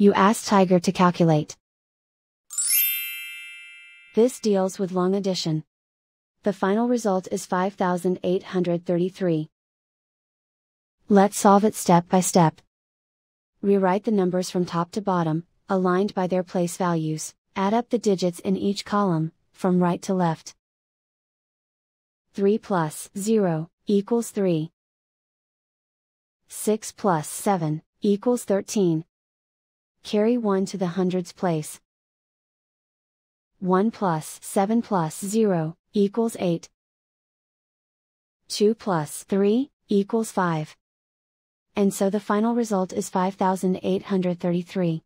You ask Tiger to calculate. This deals with long addition. The final result is 5833. Let's solve it step by step. Rewrite the numbers from top to bottom, aligned by their place values, add up the digits in each column, from right to left. 3 plus 0 equals 3. 6 plus 7 equals 13. Carry 1 to the hundreds place. 1 plus 7 plus 0 equals 8. 2 plus 3 equals 5. And so the final result is 5833.